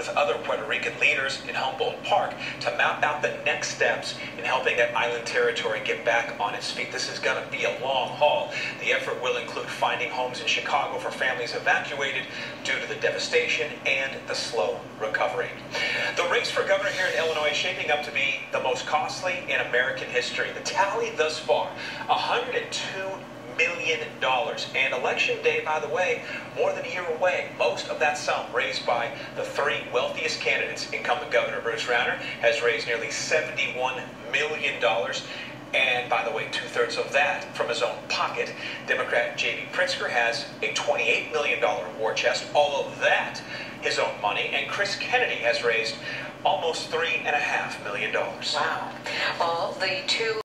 with other Puerto Rican leaders in Humboldt Park to map out the next steps in helping that island territory get back on its feet. This is going to be a long haul. The effort will include finding homes in Chicago for families evacuated due to the devastation and the slow recovery. The race for governor here in Illinois is shaping up to be the most costly in American history. The tally thus far, 102 million dollars. And election day, by the way, more than a year away. Most of that sum raised by the three wealthiest candidates. Incumbent Governor Bruce Rauner has raised nearly 71 million dollars. And by the way, two thirds of that from his own pocket. Democrat J.B. Pritzker has a $28 million war chest, all of that his own money. And Chris Kennedy has raised almost $3.5 million. Wow. Well, the two